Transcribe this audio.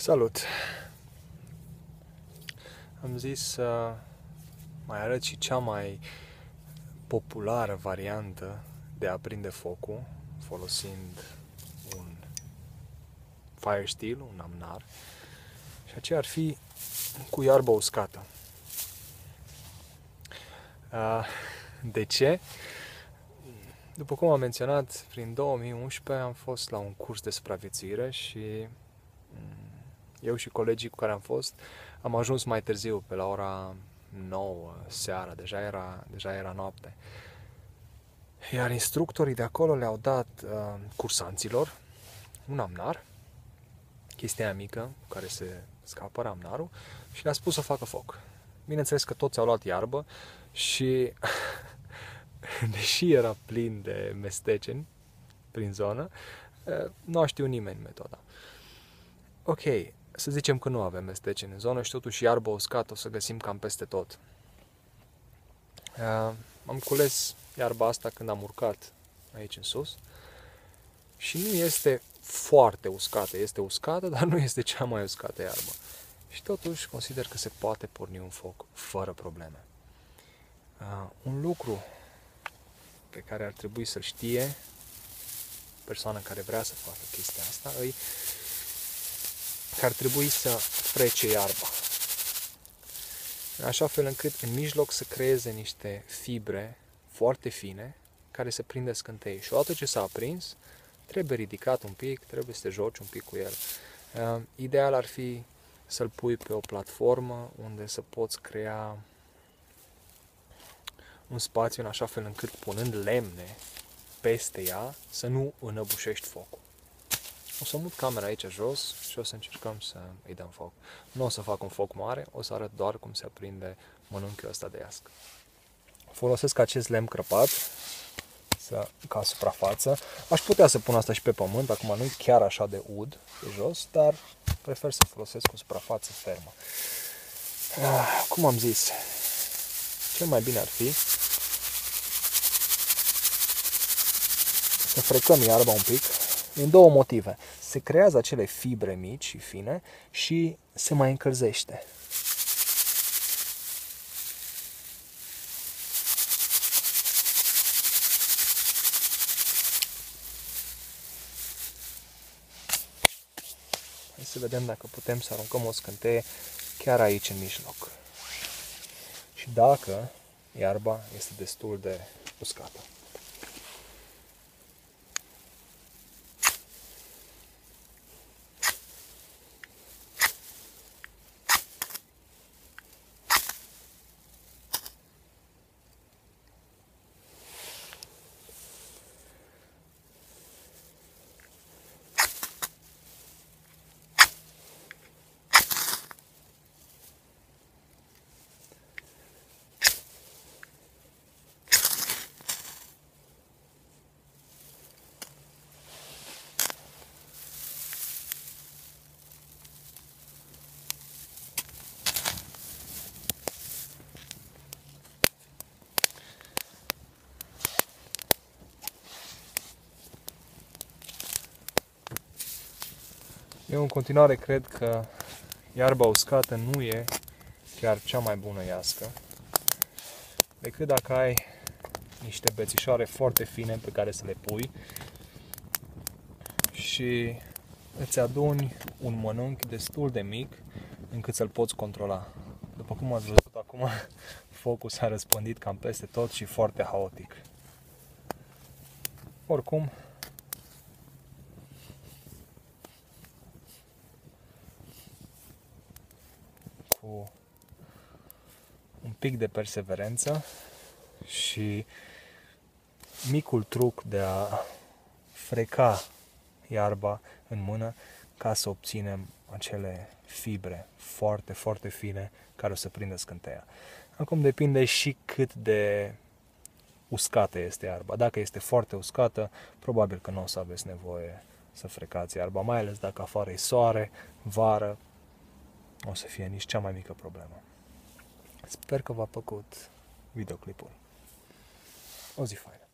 Salut! Am zis să mai arăt și cea mai populară variantă de a aprinde focul folosind un fire steel, un amnar, și aceea ar fi cu iarbă uscată. De ce? După cum am menționat, prin 2011 am fost la un curs de supraviețuire și eu și colegii cu care am fost am ajuns mai târziu, pe la ora 9 seara, deja era, deja era noapte. Iar instructorii de acolo le-au dat uh, cursanților un amnar, chestia mică cu care se scapă amnarul, și le-a spus să facă foc. Bineînțeles că toți au luat iarbă și, deși era plin de mesteceni prin zonă, uh, nu a știut nimeni metoda. Ok, să zicem că nu avem mestece în zonă și totuși iarbă uscată o să găsim cam peste tot. Uh, am cules iarba asta când am urcat aici în sus și nu este foarte uscată, este uscată, dar nu este cea mai uscată iarbă. Și totuși consider că se poate porni un foc fără probleme. Uh, un lucru pe care ar trebui să-l știe persoana care vrea să facă chestia asta îi că ar trebui să frece iarba. În așa fel încât în mijloc să creeze niște fibre foarte fine care să prindă scântei. Și odată ce s-a aprins, trebuie ridicat un pic, trebuie să te joci un pic cu el. Uh, ideal ar fi să-l pui pe o platformă unde să poți crea un spațiu în așa fel încât punând lemne peste ea să nu înăbușești focul. O să mut camera aici jos și o să încercăm să îi dăm foc. Nu o să fac un foc mare, o să arăt doar cum se aprinde mănunchiul ăsta de iască. Folosesc acest lemn crăpat să, ca suprafață. Aș putea să pun asta și pe pământ, acum nu chiar așa de ud pe jos, dar prefer să folosesc o suprafață fermă. Ah, cum am zis, cel mai bine ar fi să frecăm iarba un pic, din două motive. Se creează acele fibre mici și fine și se mai încălzește. Hai să vedem dacă putem să aruncăm o scânteie chiar aici în mijloc. Și dacă iarba este destul de uscată. Eu în continuare cred că iarba uscată nu e chiar cea mai bună iască, decât dacă ai niște bețișoare foarte fine pe care să le pui și îți aduni un mănânchi destul de mic încât să-l poți controla. După cum ați văzut acum, focul s-a răspândit cam peste tot și foarte haotic. Oricum, cu un pic de perseverență și micul truc de a freca iarba în mână ca să obținem acele fibre foarte, foarte fine care o să prindă scânteia. Acum depinde și cât de uscată este iarba. Dacă este foarte uscată, probabil că nu o să aveți nevoie să frecați iarba, mai ales dacă afară e soare, vară, o să fie nici cea mai mică problemă. Sper că v-a plăcut videoclipul. O zi faină!